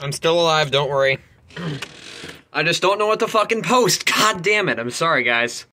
I'm still alive, don't worry. I just don't know what to fucking post. God damn it. I'm sorry, guys.